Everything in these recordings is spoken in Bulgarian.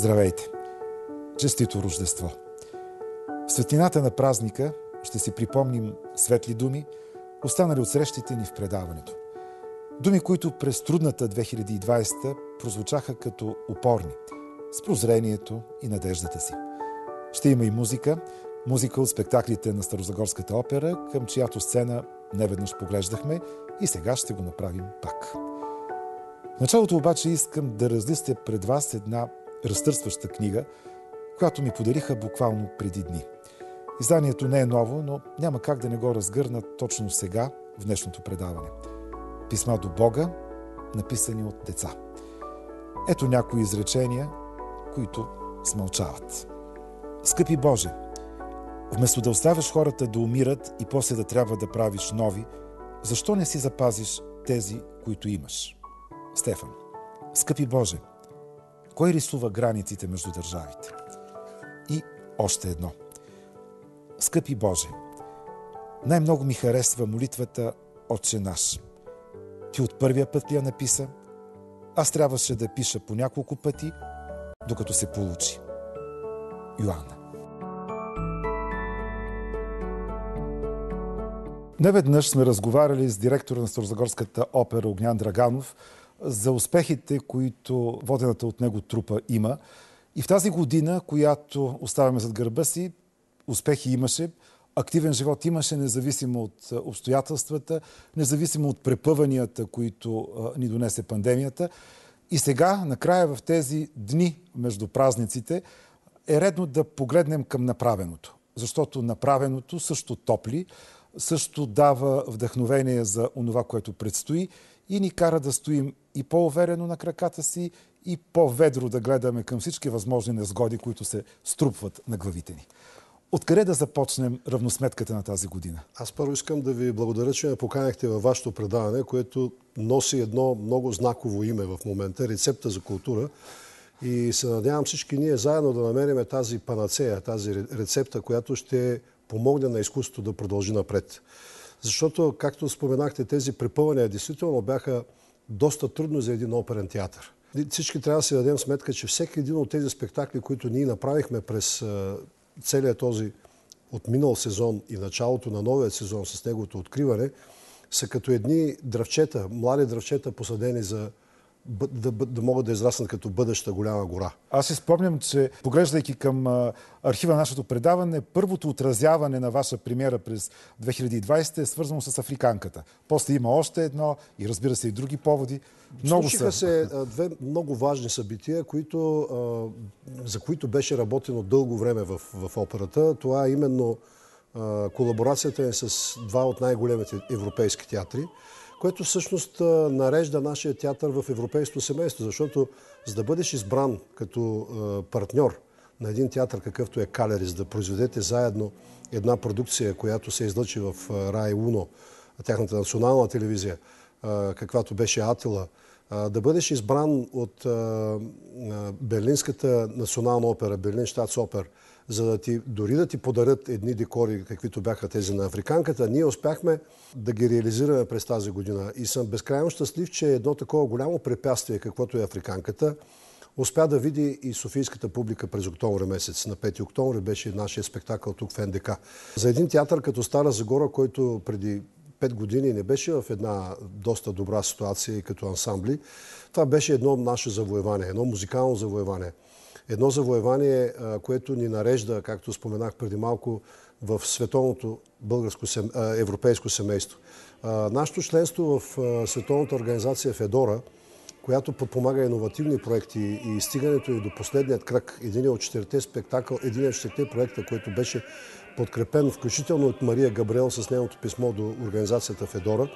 Здравейте! Честито Рождество! В светлината на празника ще си припомним светли думи, останали от срещите ни в предаването. Думи, които през трудната 2020 прозвучаха като упорни, с прозрението и надеждата си. Ще има и музика, музика от спектаклите на Старозагорската опера, към чиято сцена неведнъж поглеждахме и сега ще го направим пак. В началото обаче искам да разлистя пред вас една разтърсваща книга, която ми подариха буквално преди дни. Изданието не е ново, но няма как да не го разгърна точно сега, в днешното предаване. Писма до Бога, написани от деца. Ето някои изречения, които смълчават. Скъпи Боже, вместо да оставяш хората да умират и после да трябва да правиш нови, защо не си запазиш тези, които имаш? Стефан. Скъпи Боже, кой рисува границите между държавите? И още едно. Скъпи Боже, най-много ми харесва молитвата Отче наш. Ти от първия път ли я написа? Аз трябваше да пиша по няколко пъти, докато се получи. Йоанна. Неведнъж сме разговаряли с директора на Старозагорската опера Огнян Драганов за успехите, които водената от него трупа има. И в тази година, която оставяме зад гърба си, успехи имаше, активен живот имаше, независимо от обстоятелствата, независимо от препъванията, които ни донесе пандемията. И сега, накрая в тези дни между празниците, е редно да погледнем към направеното. Защото направеното също топли, също дава вдъхновение за онова, което предстои и ни кара да стоим и по-уверено на краката си, и по-ведро да гледаме към всички възможни незгоди, които се струпват на главите ни. Откъде да започнем равносметката на тази година? Аз първо искам да ви благодаря, че ме поканахте във вашето предаване, което носи едно много знаково име в момента рецепта за култура. И се надявам всички ние заедно да намерим тази панацея, тази рецепта, която ще помогне на изкуството да продължи напред. Защото, както споменахте, тези препъвания действително бяха доста трудно за един оперен театър. Всички трябва да си дадем сметка, че всеки един от тези спектакли, които ние направихме през целият този от минал сезон и началото на новия сезон с неговото откриване, са като едни дръвчета, млади дръвчета, посадени за да, да могат да израснат като бъдеща голяма гора. Аз си спомням, че поглеждайки към архива на нашето предаване, първото отразяване на ваша премиера през 2020 е свързано с Африканката. После има още едно и разбира се и други поводи. Много Случиха се две много важни събития, които, за които беше работено дълго време в, в операта. Това е именно колаборацията е с два от най-големите европейски театри което всъщност нарежда нашия театър в европейското семейство, защото за да бъдеш избран като партньор на един театър, какъвто е Калерис, да произведете заедно една продукция, която се излъчи в Рай Уно, тяхната национална телевизия, каквато беше Атила, да бъдеш избран от Берлинската национална опера, Берлин Штатс опер, за да ти, дори да ти подарят едни декори, каквито бяха тези на Африканката, ние успяхме да ги реализираме през тази година. И съм безкрайно щастлив, че едно такова голямо препятствие, каквото е Африканката, успя да види и софийската публика през октомври месец. На 5 октомври беше нашия спектакъл тук в НДК. За един театър като Стара Загора, който преди 5 години не беше в една доста добра ситуация и като ансамбли, това беше едно наше завоевание, едно музикално завоевание. Едно завоевание, което ни нарежда, както споменах преди малко, в световното българско, европейско семейство. Нашето членство в Световната организация Федора, която подпомага иновативни проекти и стигането и до последният кръг, един от четирите спектакъл, един от четирите проекта, който беше подкрепен включително от Мария Габриел с нейното писмо до организацията Федора,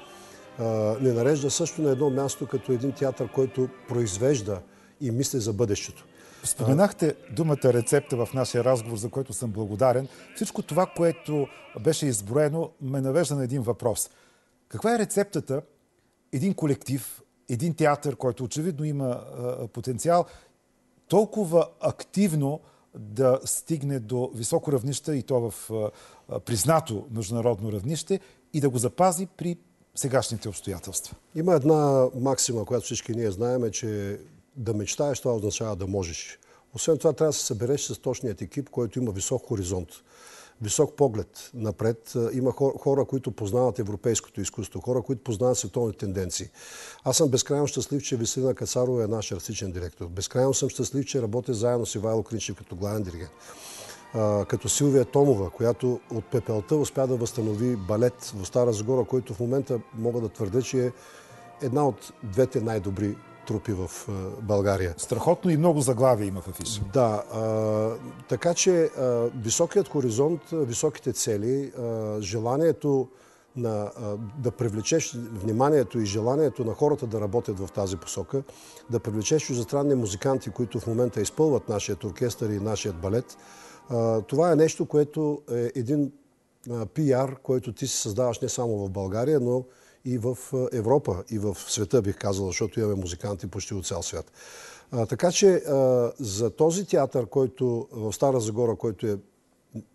не нарежда също на едно място като един театър, който произвежда и мисли за бъдещето. Споменахте думата рецепта в нашия разговор, за който съм благодарен. Всичко това, което беше изброено, ме навежда на един въпрос. Каква е рецептата един колектив, един театър, който очевидно има потенциал, толкова активно да стигне до високо равнище и то в признато международно равнище и да го запази при сегашните обстоятелства? Има една максима, която всички ние знаем, че да мечтаеш, това означава да можеш. Освен това, трябва да се събереш с точният екип, който има висок хоризонт висок поглед напред. Има хора, които познават европейското изкуство, хора, които познават световни тенденции. Аз съм безкрайно щастлив, че Веселина Кацарова е наш артистичен директор. Безкрайно съм щастлив, че работя заедно с Ивайло Кринчев като главен диригент. като Силвия Томова, която от пепелта успя да възстанови балет в Стара Загора, който в момента мога да твърдя, че е една от двете най-добри трупи в България. Страхотно и много заглавия има в афиша. Да, а, така че а, високият хоризонт, високите цели, а, желанието на, да привлечеш вниманието и желанието на хората да работят в тази посока, да привлечеш чуждестранни музиканти, които в момента изпълват нашият оркестър и нашият балет, това е нещо, което е един пиар, който ти си създаваш не само в България, но и в Европа, и в света, бих казал, защото имаме музиканти почти от цял свят. А, така че а, за този театър, който в Стара Загора, който е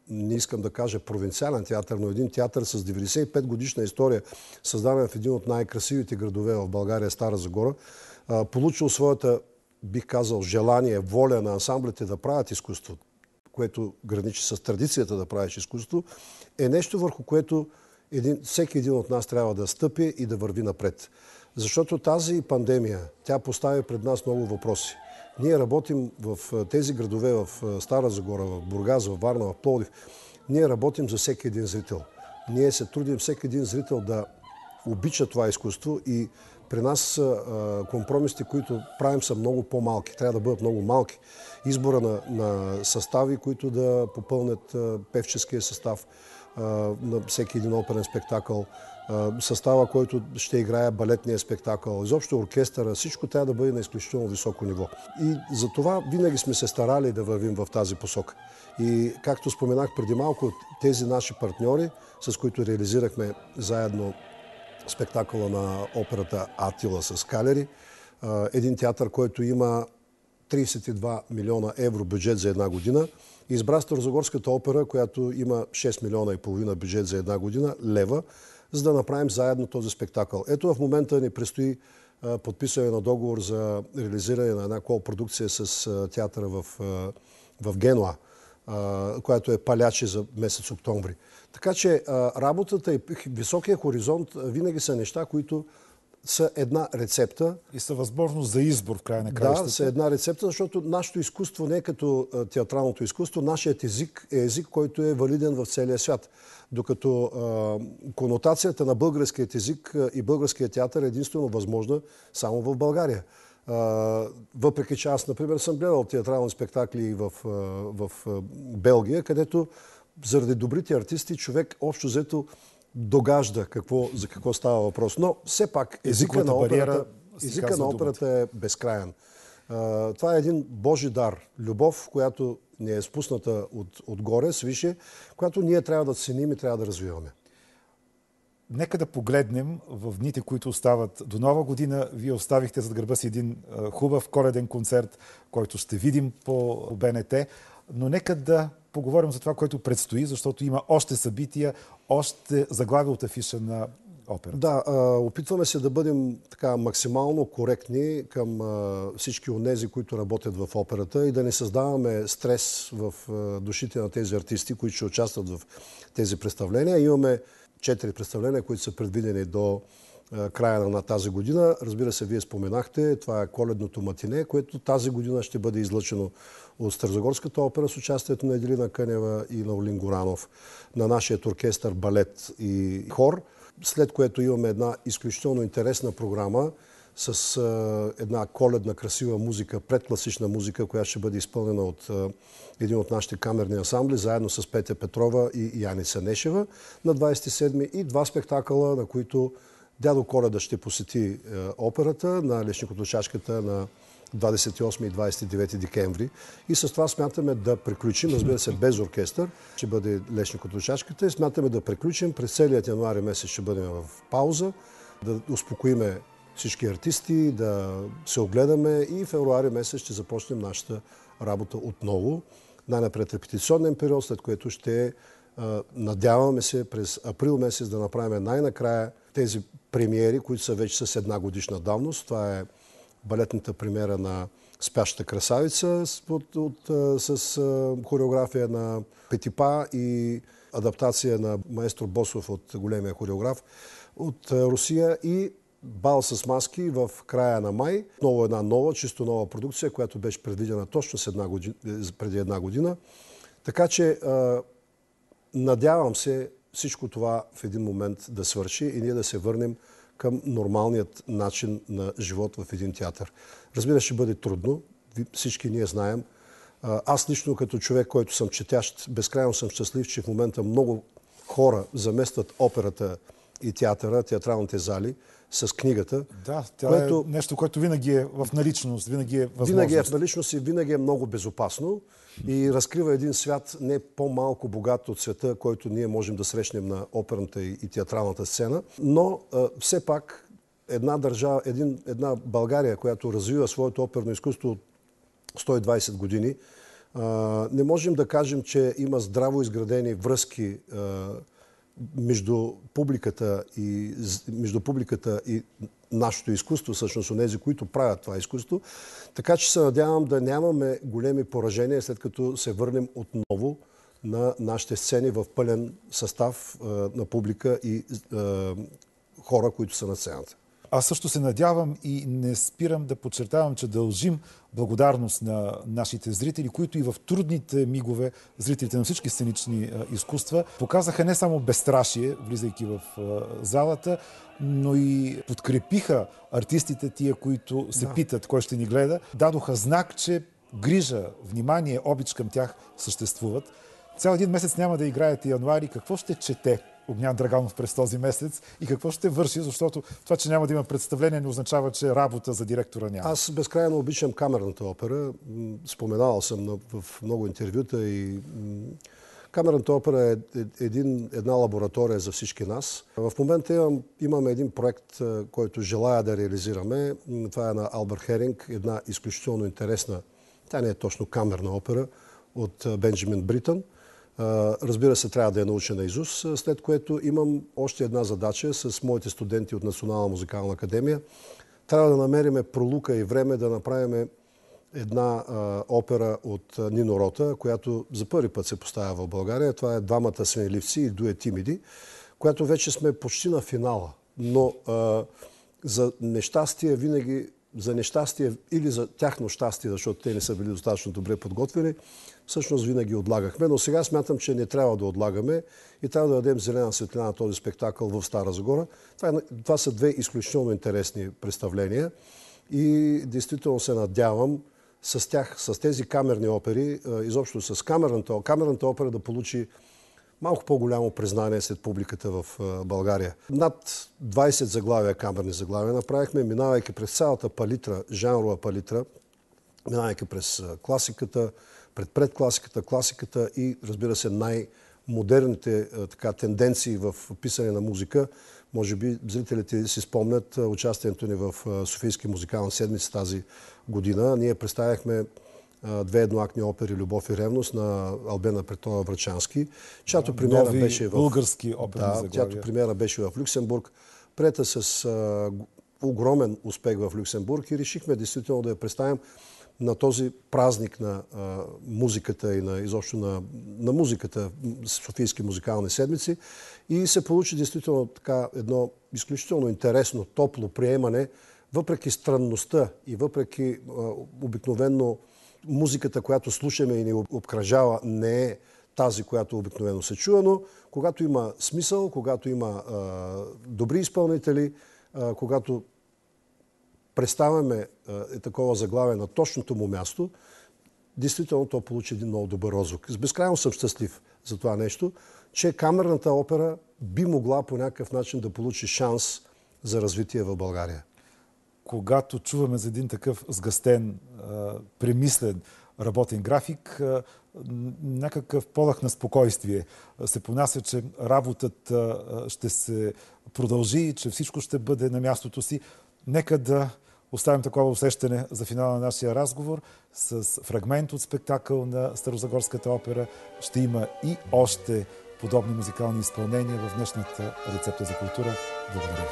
не искам да кажа провинциален театър, но един театър с 95 годишна история, създаден в един от най-красивите градове в България, Стара Загора, а, получил своята, бих казал, желание, воля на ансамблите да правят изкуство, което граничи с традицията да правиш изкуство, е нещо върху което един, всеки един от нас трябва да стъпи и да върви напред. Защото тази пандемия, тя поставя пред нас много въпроси. Ние работим в тези градове, в Стара Загора, в Бургас, в Варна, в Пловдив. Ние работим за всеки един зрител. Ние се трудим всеки един зрител да обича това изкуство и при нас компромисите, които правим, са много по-малки. Трябва да бъдат много малки. Избора на, на състави, които да попълнят певческия състав, на всеки един оперен спектакъл, състава, който ще играе балетния спектакъл, изобщо оркестъра, всичко трябва да бъде на изключително високо ниво. И за това винаги сме се старали да вървим в тази посока. И както споменах преди малко, тези наши партньори, с които реализирахме заедно спектакъла на операта Атила с Калери, един театър, който има 32 милиона евро бюджет за една година, избра Старозагорската опера, която има 6 милиона и половина бюджет за една година, лева, за да направим заедно този спектакъл. Ето в момента ни предстои подписване на договор за реализиране на една кол-продукция с театъра в, в Генуа, която е паляче за месец октомври. Така че работата и високия хоризонт винаги са неща, които са една рецепта. И са възможност за избор в края на краищата. Да, са една рецепта, защото нашето изкуство не е като театралното изкуство. Нашият език е език, който е валиден в целия свят. Докато а, конотацията на българският език и българският театър е единствено възможна само в България. А, въпреки че аз, например, съм гледал театрални спектакли в, в Белгия, където заради добрите артисти човек общо взето догажда какво, за какво става въпрос. Но все пак езика на операта, езика на операта е безкрайен. това е един Божи дар. Любов, която ни е спусната от, отгоре, свише, която ние трябва да ценим и трябва да развиваме. Нека да погледнем в дните, които остават до нова година. Вие оставихте зад гърба си един хубав коледен концерт, който ще видим по БНТ. Но нека да поговорим за това, което предстои, защото има още събития, още заглавия от афиша на операта. Да, опитваме се да бъдем така максимално коректни към всички онези, които работят в операта и да не създаваме стрес в душите на тези артисти, които ще участват в тези представления. Имаме четири представления, които са предвидени до края на тази година. Разбира се, вие споменахте, това е коледното матине, което тази година ще бъде излъчено от Старозагорската опера с участието на Еделина Кънева и на Олин Горанов, на нашия оркестър, балет и хор, след което имаме една изключително интересна програма с една коледна красива музика, предкласична музика, която ще бъде изпълнена от един от нашите камерни ансамбли, заедно с Петя Петрова и Яница Нешева на 27 и два спектакъла, на които Дядо Коледа ще посети операта на Лешникото-Чашката на 28 и 29 декември. И с това смятаме да приключим, разбира се, без оркестър, ще бъде Лешникото чашката и смятаме да приключим. През целият януари месец ще бъдем в пауза, да успокоиме всички артисти, да се огледаме и в февруари месец ще започнем нашата работа отново. Най-напред репетиционен период, след което ще надяваме се през април месец да направим най-накрая тези премиери, които са вече с една годишна давност. Това е балетната премиера на Спящата красавица от, от, с хореография на Петипа и адаптация на маестро Босов от големия хореограф от Русия и Бал с маски в края на май. Много една нова, чисто нова продукция, която беше предвидена точно една година, преди една година. Така че надявам се всичко това в един момент да свърши и ние да се върнем към нормалният начин на живот в един театър. Разбира, ще бъде трудно. Всички ние знаем. Аз лично като човек, който съм четящ, безкрайно съм щастлив, че в момента много хора заместват операта и театъра, театралните зали с книгата. Да, това е което, е нещо, което винаги е в наличност, винаги е възможност. Винаги е в наличност и винаги е много безопасно и разкрива един свят не по-малко богат от света, който ние можем да срещнем на оперната и театралната сцена. Но а, все пак една държава, един, една България, която развива своето оперно изкуство от 120 години, а, не можем да кажем, че има здраво изградени връзки а, между публиката и, между публиката и нашето изкуство, всъщност тези, които правят това изкуство. Така че се надявам да нямаме големи поражения, след като се върнем отново на нашите сцени в пълен състав на публика и хора, които са на сцената. Аз също се надявам и не спирам да подчертавам, че дължим благодарност на нашите зрители, които и в трудните мигове, зрителите на всички сценични изкуства, показаха не само безстрашие, влизайки в залата, но и подкрепиха артистите тия, които се да. питат кой ще ни гледа. Дадоха знак, че грижа, внимание, обич към тях съществуват. Цял един месец няма да играете януари. Какво ще чете Огнян Драганов през този месец и какво ще върши, защото това, че няма да има представление, не означава, че работа за директора няма. Аз безкрайно обичам камерната опера. Споменавал съм в много интервюта и Камерната опера е един, една лаборатория за всички нас. В момента имам, имаме един проект, който желая да реализираме. Това е на Албър Херинг, една изключително интересна, тя не е точно камерна опера, от Бенджамин Бритън. Разбира се, трябва да я науча на Изус, след което имам още една задача с моите студенти от Национална музикална академия. Трябва да намериме пролука и време да направим една опера от Нино Рота, която за първи път се поставя в България. Това е Двамата свенливци и Дуе Тимиди, която вече сме почти на финала. Но за нещастие винаги за нещастие или за тяхно щастие, защото те не са били достатъчно добре подготвени, всъщност винаги отлагахме. Но сега смятам, че не трябва да отлагаме и трябва да дадем зелена светлина на този спектакъл в Стара Загора. Това, е, това са две изключително интересни представления и действително се надявам с тях, с тези камерни опери, изобщо с камерната, камерната опера да получи малко по-голямо признание след публиката в България. Над 20 заглавия, камерни заглавия направихме, минавайки през цялата палитра, жанрова палитра, минавайки през класиката, пред предкласиката, класиката и разбира се най-модерните така, тенденции в писане на музика. Може би зрителите си спомнят участието ни в Софийски музикална седмица тази година. Ние представяхме две едноактни опери Любов и ревност на Албена Претова Врачански, чиято премиера беше в... български оперни да, чиято премиера беше в Люксембург, прета с а, огромен успех в Люксембург и решихме действително да я представим на този празник на а, музиката и на, изобщо на, на музиката, Софийски музикални седмици. И се получи действително така едно изключително интересно, топло приемане, въпреки странността и въпреки а, обикновенно музиката, която слушаме и ни обкръжава, не е тази, която обикновено се чува, но когато има смисъл, когато има а, добри изпълнители, когато представяме е, такова заглавие на точното му място, действително то получи един много добър отзвук. Безкрайно съм щастлив за това нещо, че камерната опера би могла по някакъв начин да получи шанс за развитие в България. Когато чуваме за един такъв сгъстен, премислен, работен график, някакъв полах на спокойствие се понася, че работата ще се продължи, че всичко ще бъде на мястото си. Нека да оставим такова усещане за финала на нашия разговор с фрагмент от спектакъл на Старозагорската опера. Ще има и още подобни музикални изпълнения в днешната рецепта за култура. Благодаря ви.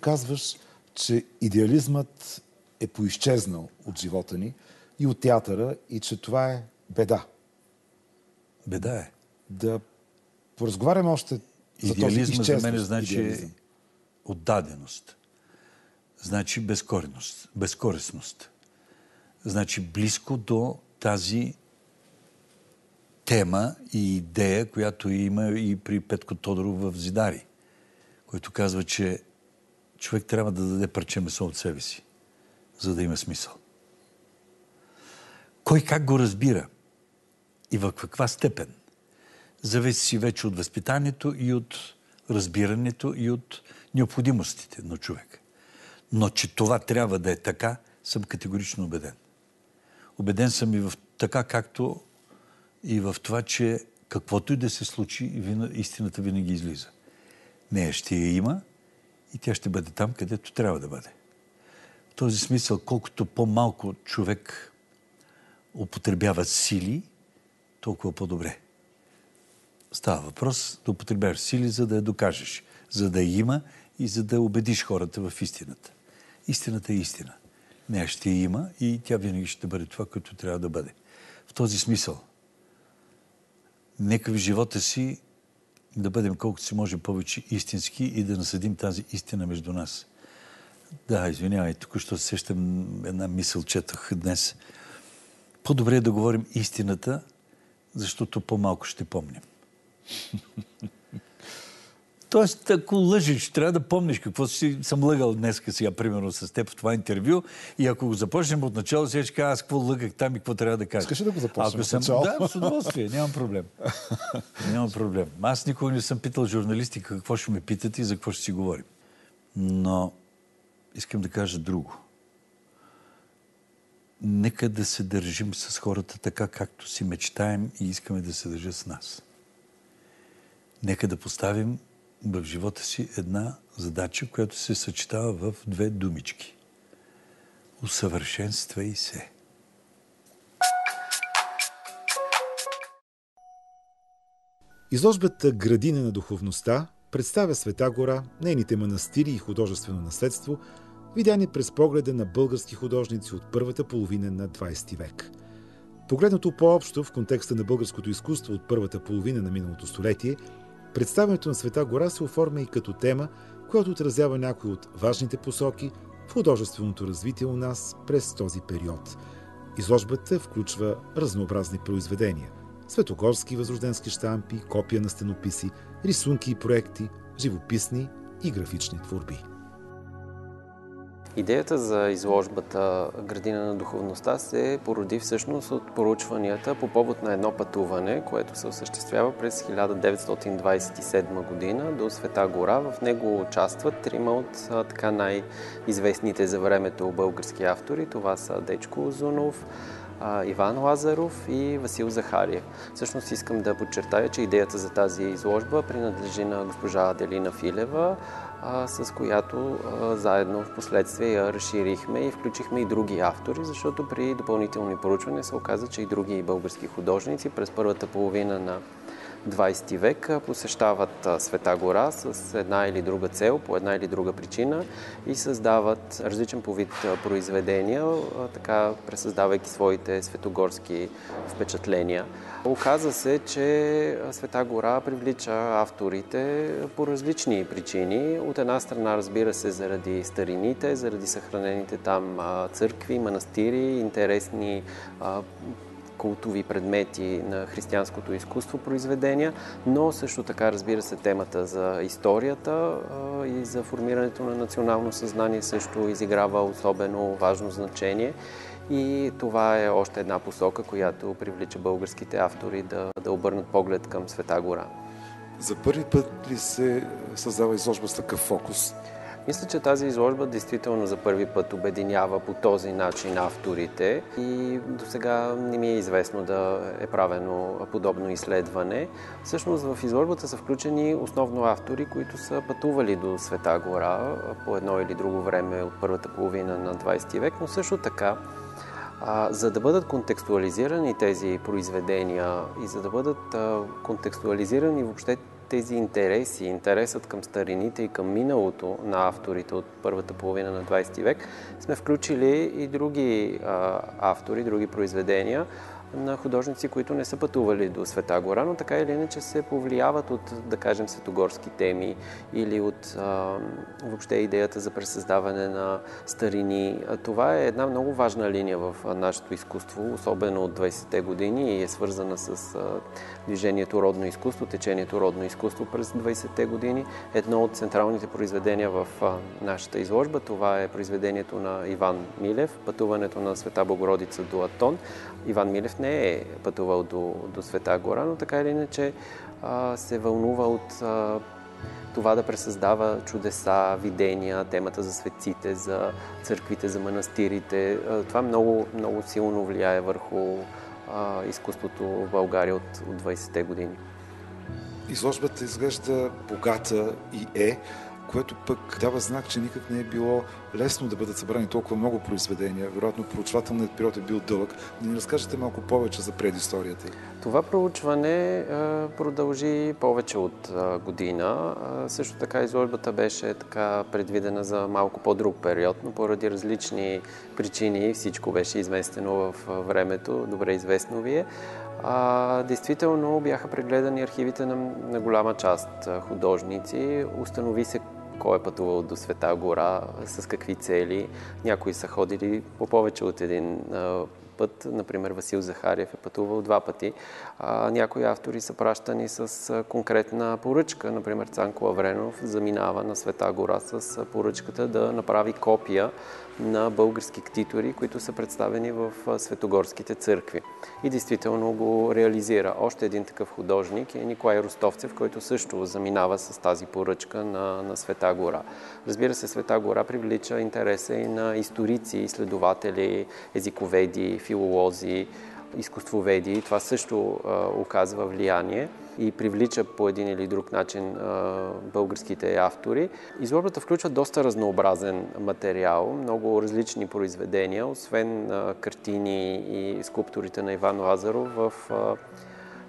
Казваш, че идеализмът е поизчезнал от живота ни и от театъра и че това е беда. Беда е. Да поразговаряме още за Идеализма изчезващ за мен значи идеализъм. отдаденост. Значи безкореност, безкорисност. Значи близко до тази тема и идея, която има и при Петко Тодоров в Зидари, който казва, че човек трябва да даде парче месо от себе си, за да има смисъл. Кой как го разбира и в каква степен, зависи вече от възпитанието и от разбирането и от необходимостите на човек. Но че това трябва да е така, съм категорично убеден. Убеден съм и в така, както и в това, че каквото и да се случи, истината винаги излиза. Нея ще я има и тя ще бъде там, където трябва да бъде. В този смисъл, колкото по-малко човек употребява сили, толкова по-добре. Става въпрос да употребяваш сили, за да я докажеш, за да я има и за да убедиш хората в истината. Истината е истина. Нея ще я има и тя винаги ще бъде това, което трябва да бъде. В този смисъл, нека в живота си да бъдем колкото си може повече истински и да насъдим тази истина между нас. Да, извинявай, току-що се сещам една мисъл, четох днес. По-добре е да говорим истината, защото по-малко ще помним. Тоест, ако лъжиш, трябва да помниш какво си съм лъгал днес сега, примерно с теб в това интервю. И ако го започнем от начало, сега ще кажа аз какво лъгах там и какво трябва да кажа. Искаш ли да го започнем Ако съм... Да, с удоволствие, нямам проблем. нямам проблем. Аз никога не съм питал журналисти какво ще ме питат и за какво ще си говорим. Но искам да кажа друго. Нека да се държим с хората така, както си мечтаем и искаме да се държат с нас. Нека да поставим в живота си една задача, която се съчетава в две думички. Усъвършенствай се. Изложбата Градина на духовността представя Света гора, нейните манастири и художествено наследство, видяни през погледа на български художници от първата половина на 20 век. Погледнато по-общо в контекста на българското изкуство от първата половина на миналото столетие, представянето на Света гора се оформя и като тема, която отразява някои от важните посоки в художественото развитие у нас през този период. Изложбата включва разнообразни произведения – светогорски и възрожденски штампи, копия на стенописи, рисунки и проекти, живописни и графични творби. Идеята за изложбата Градина на духовността се породи всъщност от поручванията по повод на едно пътуване, което се осъществява през 1927 година до Света гора. В него участват трима от така най-известните за времето български автори. Това са Дечко Озунов, Иван Лазаров и Васил Захариев. Всъщност искам да подчертая, че идеята за тази изложба принадлежи на госпожа Аделина Филева, с която заедно в последствие я разширихме и включихме и други автори, защото при допълнителни проучвания се оказа, че и други български художници през първата половина на 20 век посещават Света гора с една или друга цел, по една или друга причина и създават различен по вид произведения, така пресъздавайки своите светогорски впечатления. Оказа се, че Света гора привлича авторите по различни причини. От една страна, разбира се, заради старините, заради съхранените там църкви, манастири, интересни култови предмети на християнското изкуство произведения, но също така, разбира се, темата за историята и за формирането на национално съзнание също изиграва особено важно значение. И това е още една посока, която привлича българските автори да, да обърнат поглед към Света гора. За първи път ли се създава изложба с такъв фокус? Мисля, че тази изложба действително за първи път обединява по този начин авторите и до сега не ми е известно да е правено подобно изследване. Всъщност в изложбата са включени основно автори, които са пътували до Света гора по едно или друго време от първата половина на 20 век, но също така а, за да бъдат контекстуализирани тези произведения и за да бъдат а, контекстуализирани въобще тези интереси, интересът към старините и към миналото на авторите от първата половина на 20 век, сме включили и други а, автори, други произведения, на художници, които не са пътували до Света гора, но така или иначе се повлияват от, да кажем, светогорски теми или от а, въобще идеята за пресъздаване на старини. Това е една много важна линия в нашето изкуство, особено от 20-те години и е свързана с а, движението родно изкуство, течението родно изкуство през 20-те години. Едно от централните произведения в а, нашата изложба, това е произведението на Иван Милев, пътуването на Света Богородица до Атон. Иван Милев не е пътувал до, до Света гора, но така или иначе а, се вълнува от а, това да пресъздава чудеса, видения, темата за светците, за църквите, за манастирите. А, това много, много силно влияе върху а, изкуството в България от, от 20-те години. Изложбата изглежда богата и е, което пък дава знак, че никак не е било лесно да бъдат събрани толкова много произведения. Вероятно, проучвателният период е бил дълъг. Да ни разкажете малко повече за предисторията Това проучване продължи повече от година. Също така изложбата беше така предвидена за малко по-друг период, но поради различни причини всичко беше изместено в времето, добре известно ви е. А, действително бяха прегледани архивите на, на голяма част художници. Установи се кой е пътувал до Света гора, с какви цели. Някои са ходили по повече от един път. Например, Васил Захариев е пътувал два пъти. А, някои автори са пращани с конкретна поръчка. Например, Цанко Авренов заминава на Света гора с поръчката да направи копия на български ктитори, които са представени в светогорските църкви. И действително го реализира. Още един такъв художник е Николай Ростовцев, който също заминава с тази поръчка на, на Света гора. Разбира се, Света гора привлича интереса и на историци, изследователи, езиковеди, филолози, изкуствоведи. Това също а, оказва влияние и привлича по един или друг начин а, българските автори. Изложбата включва доста разнообразен материал, много различни произведения, освен а, картини и скулптурите на Иван Лазаров в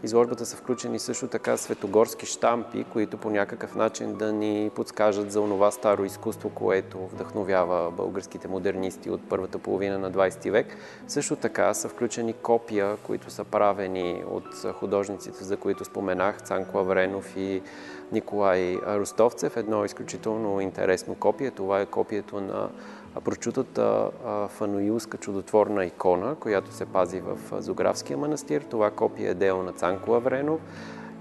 изложбата са включени също така светогорски штампи, които по някакъв начин да ни подскажат за онова старо изкуство, което вдъхновява българските модернисти от първата половина на 20 век. Също така са включени копия, които са правени от художниците, за които споменах, Цанко Авренов и Николай Ростовцев. Едно изключително интересно копие. Това е копието на прочутата фануилска чудотворна икона, която се пази в Зографския манастир. Това копие е дело на Цанко Авренов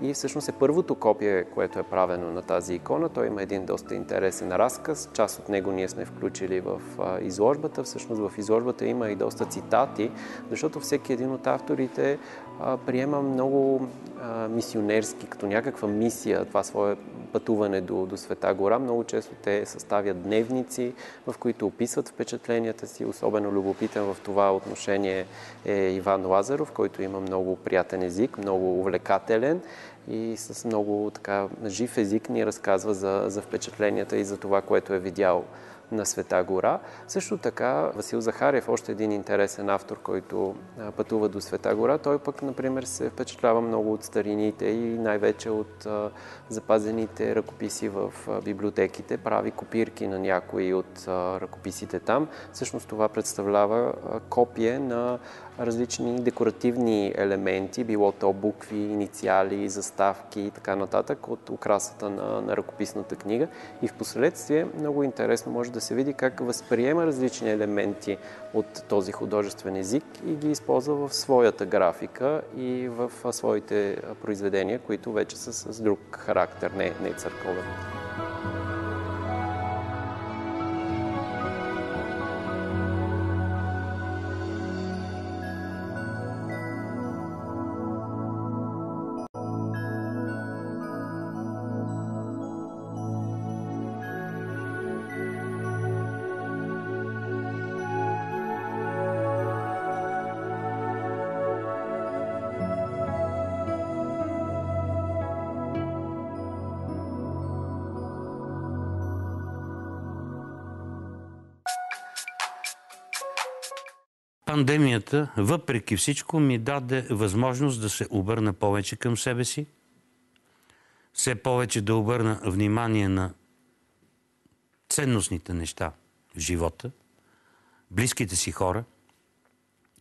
и всъщност е първото копие, което е правено на тази икона. Той има един доста интересен разказ. Част от него ние сме включили в изложбата. Всъщност в изложбата има и доста цитати, защото всеки един от авторите приема много мисионерски, като някаква мисия, това свое пътуване до, до Света гора. Много често те съставят дневници, в които описват впечатленията си. Особено любопитен в това отношение е Иван Лазаров, който има много приятен език, много увлекателен и с много така жив език ни разказва за, за впечатленията и за това, което е видял на Света гора. Също така Васил Захарев, още един интересен автор, който пътува до Света гора, той пък, например, се впечатлява много от старините и най-вече от запазените ръкописи в библиотеките, прави копирки на някои от ръкописите там. Всъщност това представлява копие на различни декоративни елементи, било то букви, инициали, заставки и така нататък от украсата на, на ръкописната книга. И в последствие много интересно може да се види как възприема различни елементи от този художествен език и ги използва в своята графика и в своите произведения, които вече са с друг характер, не, не църковен. Пандемията, въпреки всичко, ми даде възможност да се обърна повече към себе си, все повече да обърна внимание на ценностните неща в живота, близките си хора,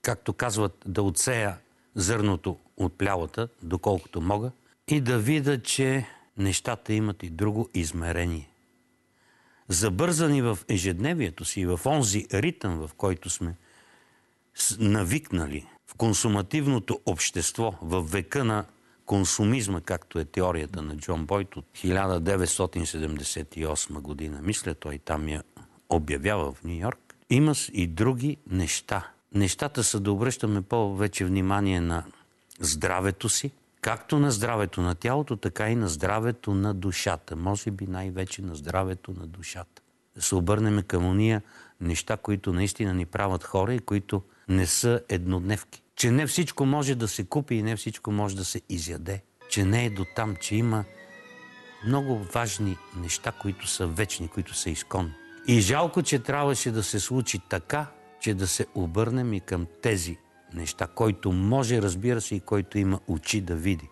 както казват, да отсея зърното от плявата, доколкото мога, и да видя, че нещата имат и друго измерение. Забързани в ежедневието си, в онзи ритъм, в който сме – навикнали в консумативното общество, в века на консумизма, както е теорията на Джон Бойт от 1978 година. Мисля, той там я обявява в Нью Йорк. Има и други неща. Нещата са да обръщаме повече внимание на здравето си, както на здравето на тялото, така и на здравето на душата. Може би най-вече на здравето на душата. Да се обърнем към уния неща, които наистина ни правят хора и които не са еднодневки. Че не всичко може да се купи и не всичко може да се изяде. Че не е до там, че има много важни неща, които са вечни, които са изконни. И жалко, че трябваше да се случи така, че да се обърнем и към тези неща, който може, разбира се, и който има очи да види.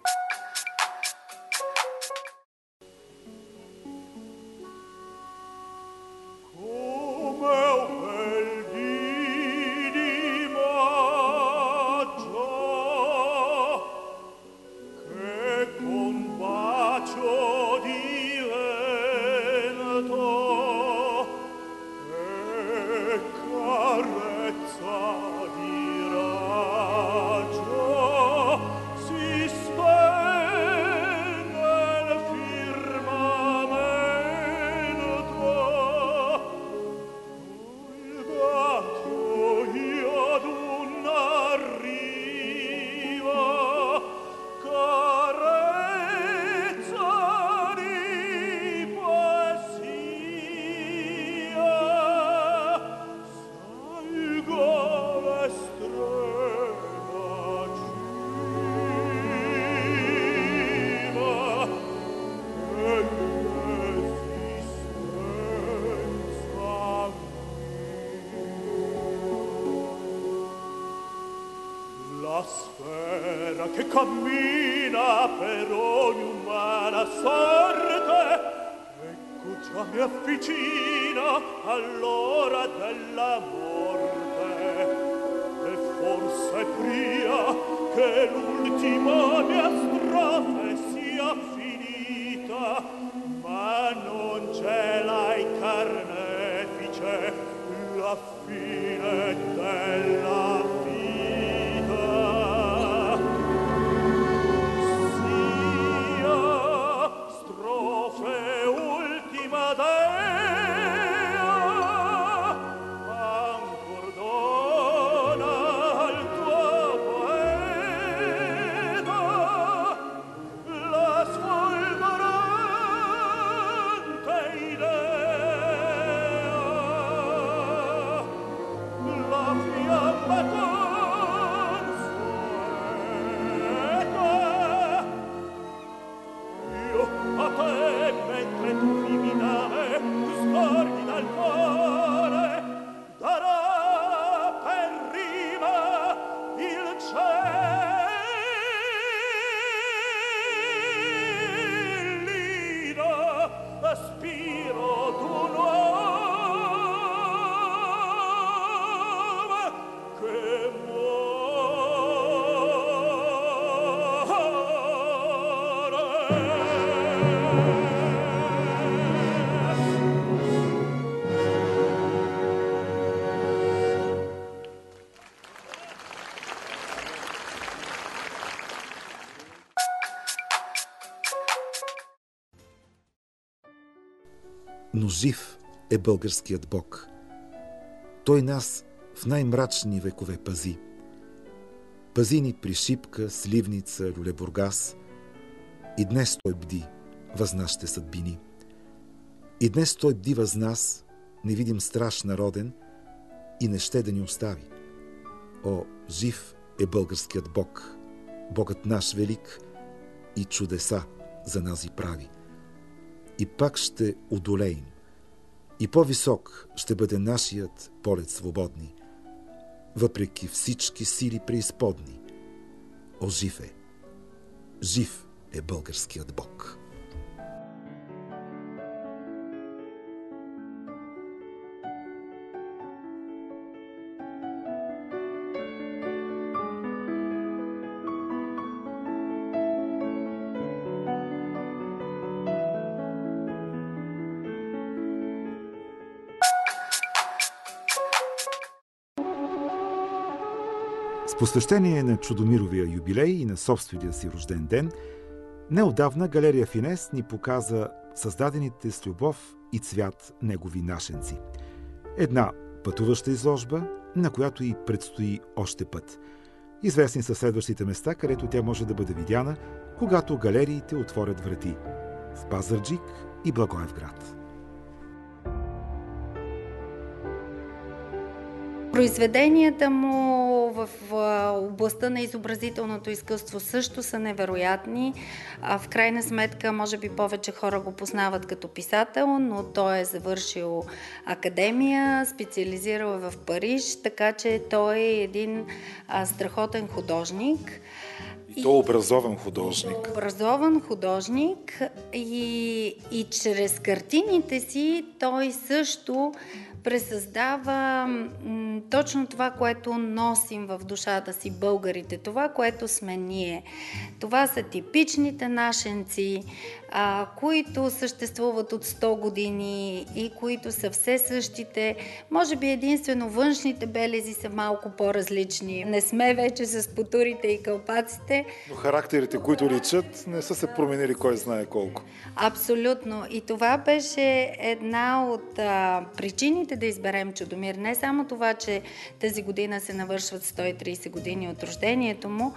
Come me. Но жив е българският Бог. Той нас в най-мрачни векове пази. Пази ни при Шипка, Сливница, Люлебургас. И днес Той бди въз нашите съдбини. И днес Той бди въз нас, не видим страш народен, и не ще да ни остави. О, жив е българският Бог, Богът наш велик и чудеса за нас и прави. И пак ще одолеем. И по-висок ще бъде нашият полет свободни, въпреки всички сили преизподни. О, жив е! Жив е българският Бог! Посвещение на Чудомировия юбилей и на собствения си рожден ден, неодавна галерия Финес ни показа създадените с любов и цвят негови нашенци. Една пътуваща изложба, на която и предстои още път. Известни са следващите места, където тя може да бъде видяна, когато галериите отворят врати в Пазарджик и Благоевград. Произведенията му в областта на изобразителното изкуство също са невероятни. В крайна сметка, може би повече хора го познават като писател, но той е завършил академия, специализирал е в Париж, така че той е един страхотен художник. И то образован художник. Образован художник и, и чрез картините си той също пресъздава м- точно това, което носим в душата си българите, това, което сме ние. Това са типичните нашенци, а, които съществуват от 100 години и които са все същите. Може би единствено външните белези са малко по-различни. Не сме вече с потурите и кълпаците. Но характерите, които личат, не са се променили кой знае колко. Абсолютно. И това беше една от а, причините да изберем Чудомир. Не само това, че тази година се навършват 130 години от рождението му,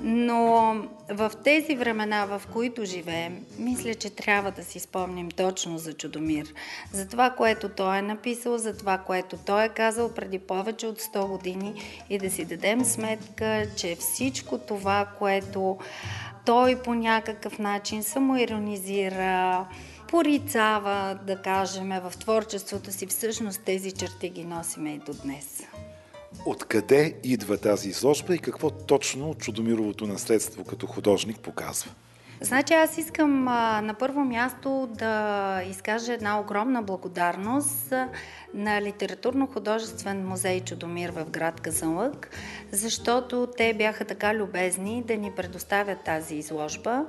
но в тези времена, в които живеем, мисля, че трябва да си спомним точно за Чудомир. За това, което той е написал, за това, което той е казал преди повече от 100 години и да си дадем сметка, че всичко това, което той по някакъв начин самоиронизира, порицава, да кажем, в творчеството си, всъщност тези черти ги носиме и до днес. Откъде идва тази изложба и какво точно Чудомировото наследство като художник показва? Значи аз искам а, на първо място да изкажа една огромна благодарност на Литературно-художествен музей Чудомир в град Казанлък, защото те бяха така любезни да ни предоставят тази изложба.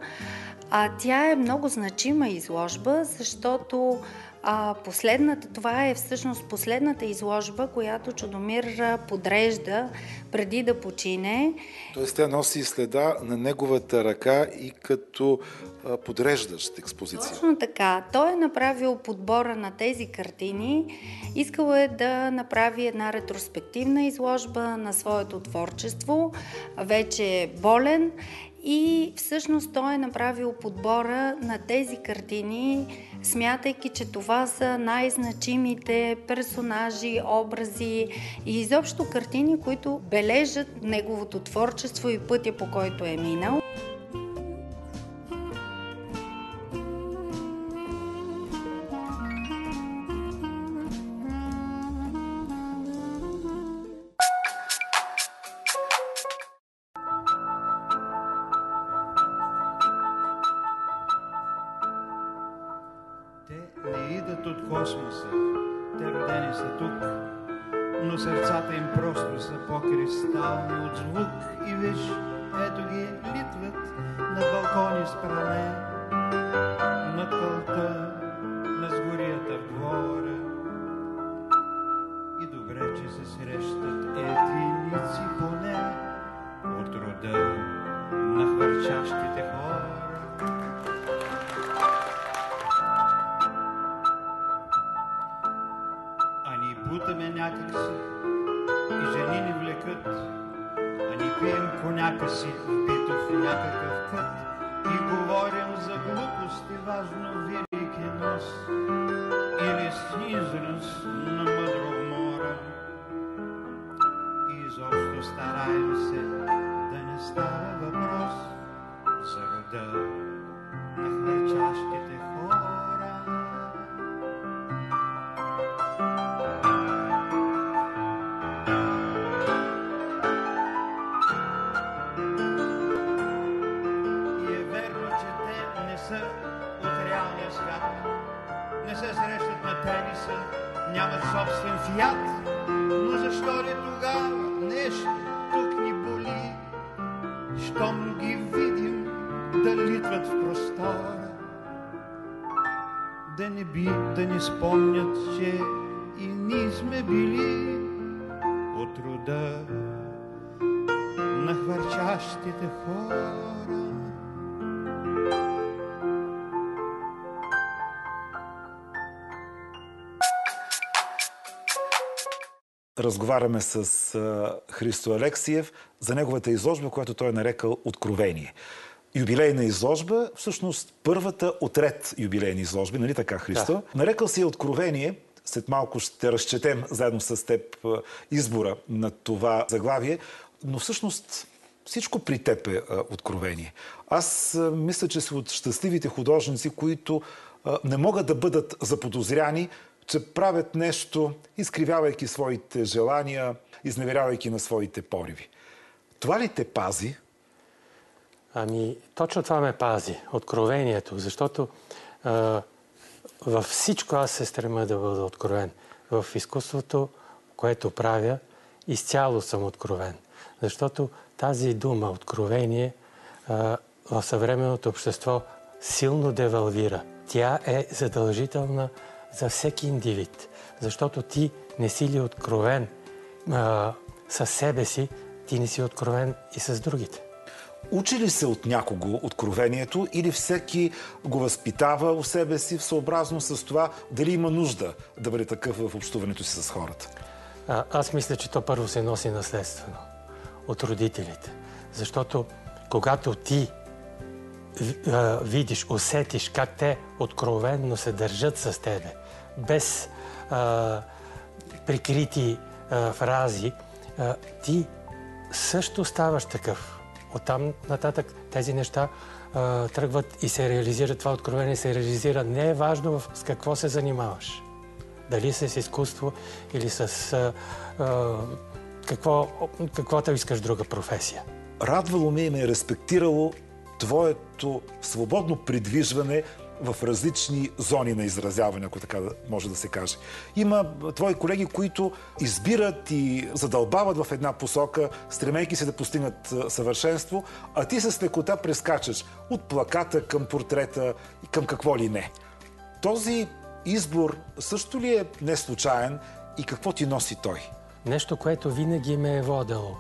А тя е много значима изложба, защото а, последната, това е всъщност последната изложба, която Чудомир подрежда преди да почине. Тоест тя носи следа на неговата ръка и като а, подреждащ експозиция. Точно така. Той е направил подбора на тези картини. Искал е да направи една ретроспективна изложба на своето творчество. Вече е болен и всъщност той е направил подбора на тези картини, смятайки, че това са най-значимите персонажи, образи и изобщо картини, които бележат неговото творчество и пътя по който е минал. Са от реалния свят. Не се срещат на тениса, нямат собствен фиат. Но защо ли тогава нещо тук ни боли? Щом ги видим да литват в простора. Да не би да ни спомнят, че и ние сме били от рода на хвърчащите хора. Разговаряме с Христо Алексиев за неговата изложба, която той е нарекал Откровение. Юбилейна изложба, всъщност първата отред юбилейни изложби, нали така, Христо? Да. Нарекал си я Откровение. След малко ще разчетем заедно с теб избора на това заглавие, но всъщност всичко при теб е откровение. Аз мисля, че си от щастливите художници, които не могат да бъдат заподозряни, че правят нещо, изкривявайки своите желания, изневерявайки на своите пориви. Това ли те пази? Ами, точно това ме пази. Откровението. Защото а, във всичко аз се стрема да бъда откровен. В изкуството, което правя, изцяло съм откровен. Защото тази дума, откровение, а, в съвременното общество силно девалвира. Тя е задължителна за всеки индивид. Защото ти не си ли откровен а, със себе си, ти не си откровен и с другите. Учи ли се от някого откровението или всеки го възпитава у себе си в съобразно с това дали има нужда да бъде такъв в общуването си с хората? А, аз мисля, че то първо се носи наследствено от родителите. Защото когато ти видиш, усетиш как те откровенно се държат с тебе, без а, прикрити а, фрази, а, ти също ставаш такъв. Оттам нататък тези неща а, тръгват и се реализират. Това откровение се реализира. Не е важно с какво се занимаваш. Дали с изкуство или с а, а, какво, каквото искаш друга професия. Радвало ме и ме е респектирало твоето свободно придвижване в различни зони на изразяване, ако така може да се каже. Има твои колеги, които избират и задълбават в една посока, стремейки се да постигнат съвършенство, а ти с лекота прескачаш от плаката към портрета и към какво ли не. Този избор също ли е не случайен и какво ти носи той? Нещо, което винаги ме е водело.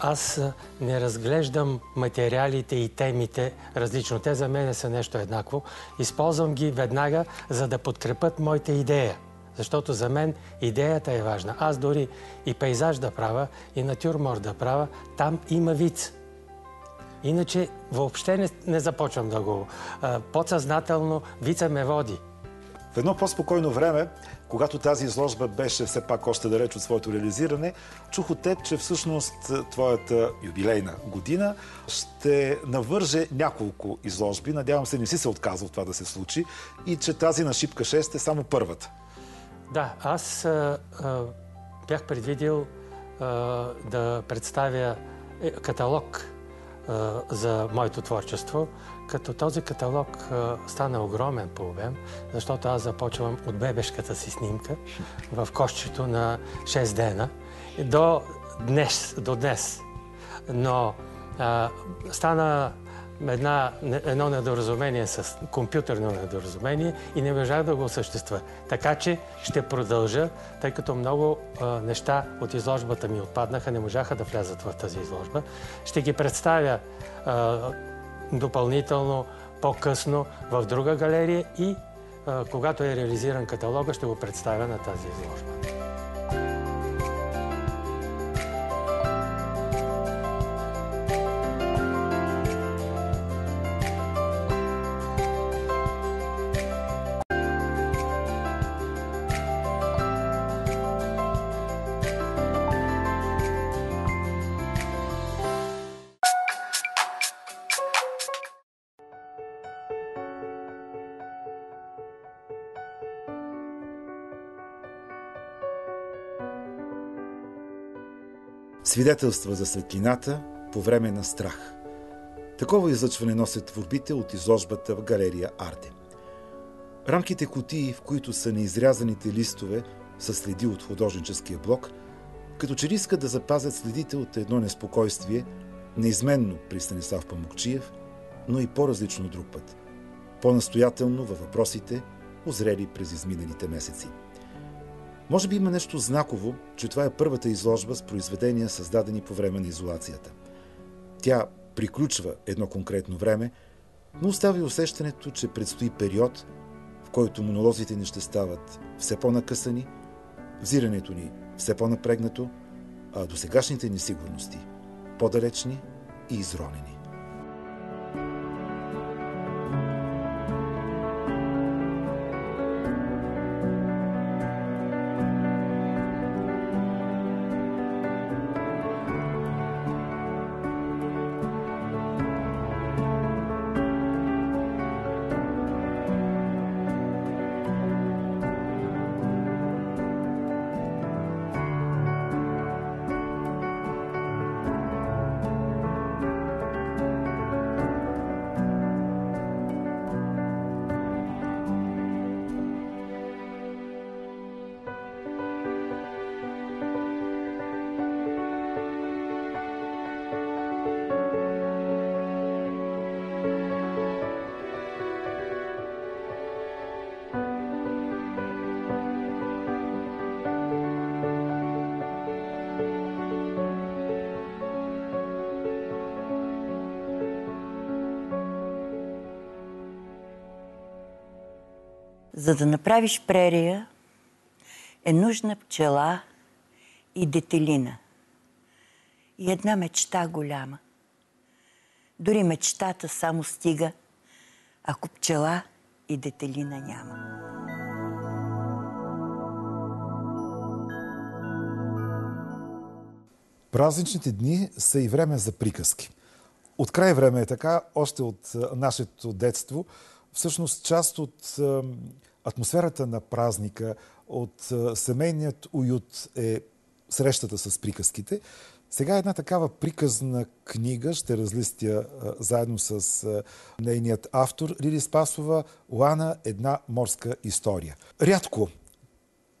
Аз не разглеждам материалите и темите различно. Те за мен са нещо еднакво. Използвам ги веднага, за да подкрепят моята идея. Защото за мен идеята е важна. Аз дори и пейзаж да правя, и натюрморт да правя, там има вид. Иначе въобще не, не започвам да го... Подсъзнателно вица ме води. В едно по-спокойно време, когато тази изложба беше все пак още далеч от своето реализиране, чух от теб, че всъщност твоята юбилейна година ще навърже няколко изложби. Надявам се, не си се отказал това да се случи и че тази на Шипка 6 е само първата. Да, аз а, а, бях предвидил а, да представя е, каталог за моето творчество, като този каталог стана огромен по обем, защото аз започвам от бебешката си снимка в кощето на 6 дена до днес. До днес. Но а, стана една, едно недоразумение с компютърно недоразумение и не можах да го осъществя. Така че ще продължа, тъй като много а, неща от изложбата ми отпаднаха, не можаха да влязат в тази изложба. Ще ги представя а, допълнително по-късно в друга галерия и когато е реализиран каталога, ще го представя на тази изложба. Свидетелства за светлината по време на страх. Такова излъчване носят творбите от изложбата в галерия Арте. Рамките кутии, в които са неизрязаните листове, са следи от художническия блок, като че искат да запазят следите от едно неспокойствие, неизменно при Станислав Памукчиев, но и по-различно друг път. По-настоятелно във въпросите, озрели през изминалите месеци. Може би има нещо знаково, че това е първата изложба с произведения, създадени по време на изолацията. Тя приключва едно конкретно време, но остави усещането, че предстои период, в който монолозите ни ще стават все по-накъсани, взирането ни все по-напрегнато, а до сегашните ни сигурности по-далечни и изронени. За да направиш прерия, е нужна пчела и детелина. И една мечта голяма. Дори мечтата само стига, ако пчела и детелина няма. Празничните дни са и време за приказки. От край време е така, още от нашето детство. Всъщност част от атмосферата на празника, от семейният уют е срещата с приказките. Сега една такава приказна книга ще разлистя заедно с нейният автор Лили Спасова Лана една морска история. Рядко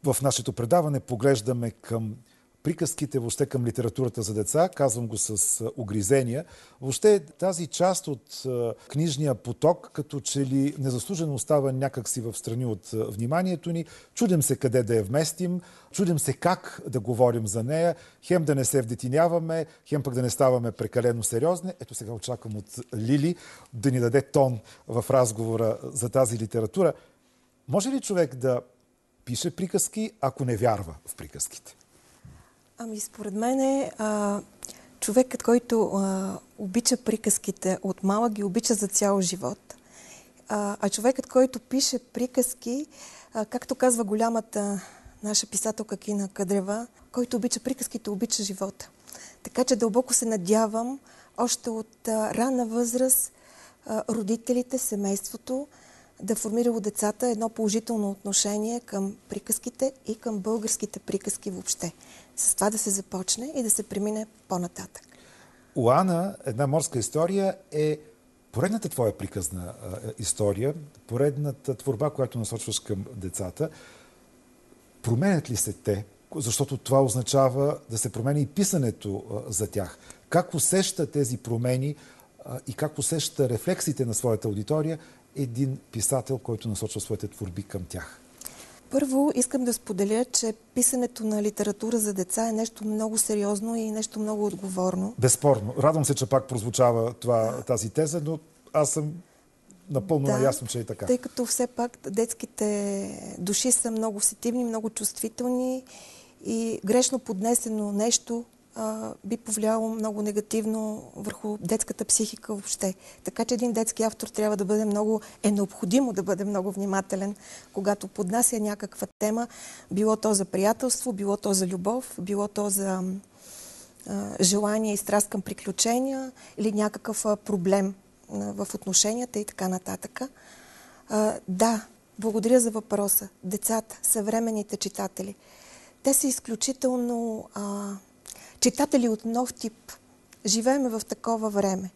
в нашето предаване поглеждаме към приказките въобще към литературата за деца, казвам го с огризения. Въобще тази част от книжния поток, като че ли незаслужено остава някакси в страни от вниманието ни. Чудим се къде да я вместим, чудим се как да говорим за нея, хем да не се вдетиняваме, хем пък да не ставаме прекалено сериозни. Ето сега очаквам от Лили да ни даде тон в разговора за тази литература. Може ли човек да пише приказки, ако не вярва в приказките? Ами, според мен е а, човекът, който а, обича приказките от малък, ги обича за цял живот. А, а човекът, който пише приказки, а, както казва голямата наша писателка Кина Кадрева, който обича приказките, обича живота. Така че дълбоко се надявам още от а, ранна възраст родителите, семейството да формира у децата едно положително отношение към приказките и към българските приказки въобще с това да се започне и да се премине по-нататък. Уана, една морска история е поредната твоя приказна а, история, поредната творба, която насочваш към децата. Променят ли се те? Защото това означава да се промени и писането а, за тях. Как усеща тези промени а, и как усеща рефлексите на своята аудитория един писател, който насочва своите творби към тях? Първо искам да споделя, че писането на литература за деца е нещо много сериозно и нещо много отговорно. Безспорно. Радвам се, че пак прозвучава това, тази теза, но аз съм напълно да, наясно, че е така. Тъй като все пак детските души са много сетивни, много чувствителни и грешно поднесено нещо а, би повлияло много негативно върху детската психика въобще. Така че един детски автор трябва да бъде много, е необходимо да бъде много внимателен, когато поднася някаква тема, било то за приятелство, било то за любов, било то за а, желание и страст към приключения или някакъв а, проблем в отношенията и така нататък. Да, благодаря за въпроса. Децата, съвременните читатели, те са изключително читатели от нов тип. Живееме в такова време.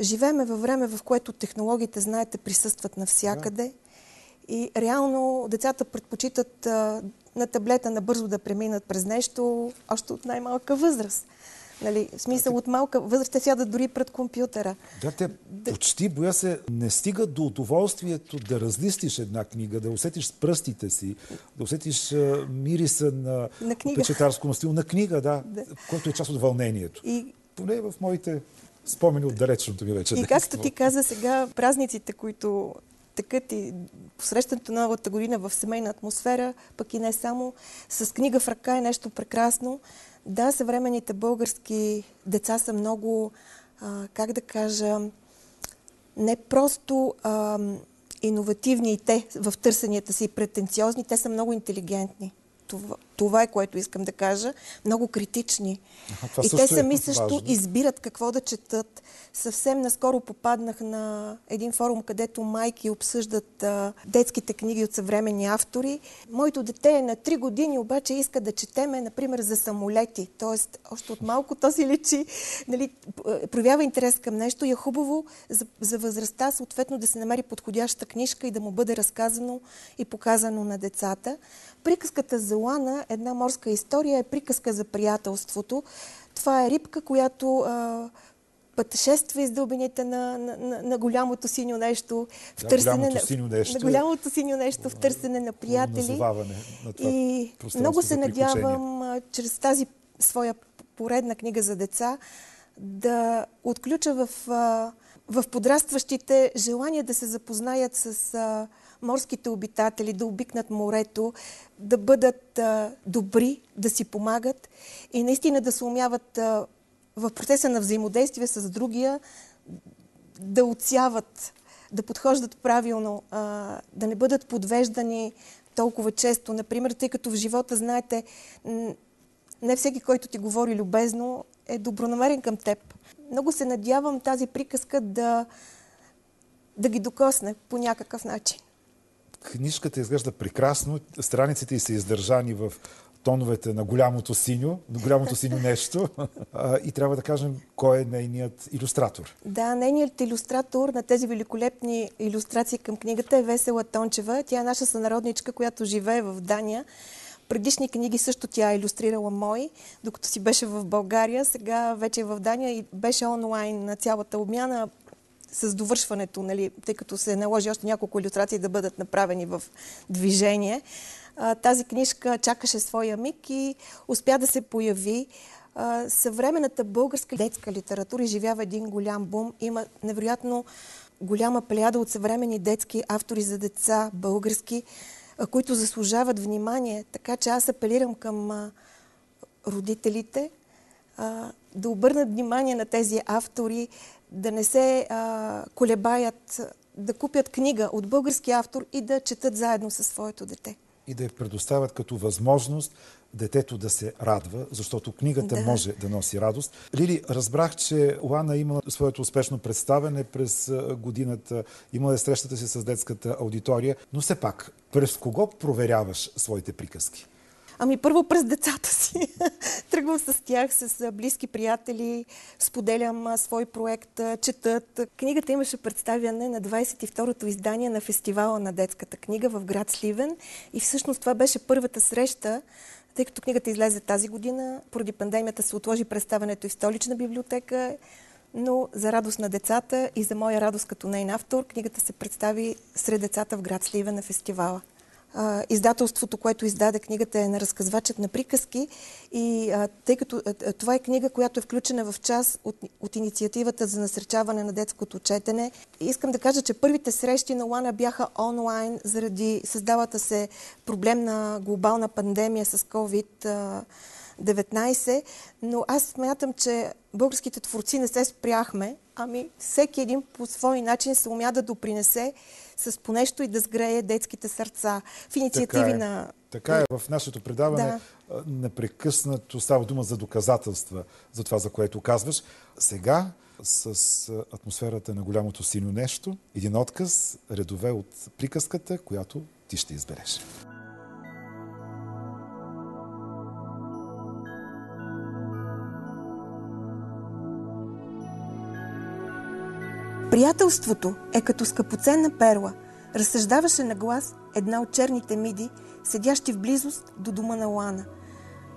Живееме във време, в което технологиите, знаете, присъстват навсякъде. И реално децата предпочитат а, на таблета набързо да преминат през нещо, още от най-малка възраст. Нали, в смисъл от малка възраст те сядат дори пред компютъра. Да, те почти, боя се, не стигат до удоволствието да разлистиш една книга, да усетиш с пръстите си, да усетиш а, мириса на, На печатарско настил, на книга, да, Да. което е част от вълнението. И Поне в моите спомени от далечното ми вече И както ти каза сега, празниците, които тъкат и посрещането на новата година в семейна атмосфера, пък и не само, с книга в ръка е нещо прекрасно. Да, съвременните български деца са много, а, как да кажа, не просто а, иновативни и те в търсенията си, претенциозни, те са много интелигентни. Това, това е което искам да кажа. Много критични. Това и те е сами също важно. избират какво да четат. Съвсем наскоро попаднах на един форум, където майки обсъждат а, детските книги от съвременни автори. Моето дете е на 3 години, обаче иска да четеме, например, за самолети. Тоест, още от малко то си личи, нали, п- проявява интерес към нещо и е хубаво за, за възрастта, съответно, да се намери подходяща книжка и да му бъде разказано и показано на децата. Приказката за Лана, една морска история, е приказка за приятелството. Това е рибка, която а, пътешества из дълбините на, на, на, на голямото синьо нещо. В Да, търсене голямото на, синьо нещо на голямото синьо нещо в търсене на приятели. на И много се надявам а, чрез тази своя поредна книга за деца да отключа в, а, в подрастващите желание да се запознаят с а, морските обитатели, да обикнат морето, да бъдат а, добри, да си помагат и наистина да се умяват а, в процеса на взаимодействие с другия да отсяват, да подхождат правилно, а, да не бъдат подвеждани толкова често. Например, тъй като в живота, знаете, не всеки, който ти говори любезно, е добронамерен към теб. Много се надявам тази приказка да, да ги докосне по някакъв начин. Книжката изглежда прекрасно. Страниците са издържани в тоновете на голямото синьо, на голямото синьо нещо. И трябва да кажем кой е нейният иллюстратор. Да, нейният иллюстратор на тези великолепни иллюстрации към книгата е Весела Тончева. Тя е наша сънародничка, която живее в Дания. Предишни книги също тя е иллюстрирала мои, докато си беше в България. Сега вече е в Дания и беше онлайн на цялата обмяна с довършването, нали, тъй като се наложи още няколко иллюстрации да бъдат направени в движение. Тази книжка чакаше своя миг и успя да се появи. Съвременната българска детска литература изживява един голям бум. Има невероятно голяма плеяда от съвремени детски автори за деца, български, които заслужават внимание. Така че аз апелирам към родителите да обърнат внимание на тези автори, да не се а, колебаят, да купят книга от български автор и да четат заедно със своето дете. И да я предоставят като възможност детето да се радва, защото книгата Да. може да носи радост. Лили, разбрах, че Лана има своето успешно представяне през годината, имала е срещата си с детската аудитория, но все пак, през кого проверяваш своите приказки? Ами първо през децата си. Тръгвам с тях, с близки приятели, споделям свой проект, четат. Книгата имаше представяне на 22-то издание на фестивала на детската книга в град Сливен. И всъщност това беше първата среща, тъй като книгата излезе тази година, поради пандемията се отложи представянето и в столична библиотека, но за радост на децата и за моя радост като нейн автор, книгата се представи сред децата в град Сливен на фестивала. Издателството, което издаде книгата е на разказвачът на приказки и тъй като това е книга, която е включена в част от, от инициативата за насърчаване на детското четене. Искам да кажа, че първите срещи на Лана бяха онлайн заради създалата се проблемна глобална пандемия с COVID. а, 19, но аз смятам, че българските творци не се спряхме, ами всеки един по свой начин се умя да допринесе с по нещо и да сгрее детските сърца в инициативи Така е. на... Така е. В нашето предаване Да. непрекъснато става дума за доказателства за това, за което казваш. Сега с атмосферата на голямото синьо нещо, един отказ, редове от приказката, която ти ще избереш. Приятелството е като скъпоценна перла, разсъждаваше на глас една от черните миди, седящи в близост до дома на Лана.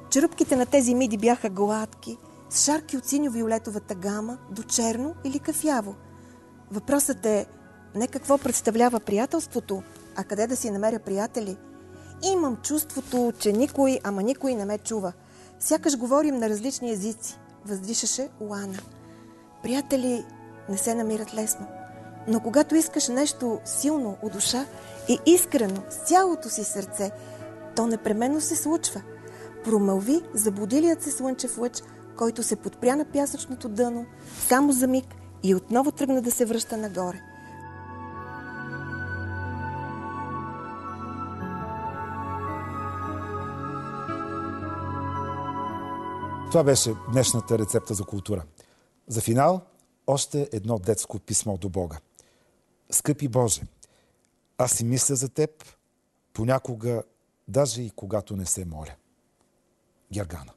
Черупките на тези миди бяха гладки, с шарки от синьо-виолетовата гама до черно или кафяво. Въпросът е не какво представлява приятелството, а къде да си намеря приятели. Имам чувството, че никой, ама никой не ме чува. Сякаш говорим на различни езици, въздишаше Лана. Приятели не се намират лесно. Но когато искаш нещо силно от душа и искрено, с цялото си сърце, то непременно се случва. Промълви заблудилият се слънчев лъч, който се подпря на пясъчното дъно, само за миг и отново тръгна да се връща нагоре. Това беше днешната рецепта за култура. За финал още едно детско писмо до Бога. Скъпи Боже, аз си мисля за Теб, понякога даже и когато не се моля. Гергана.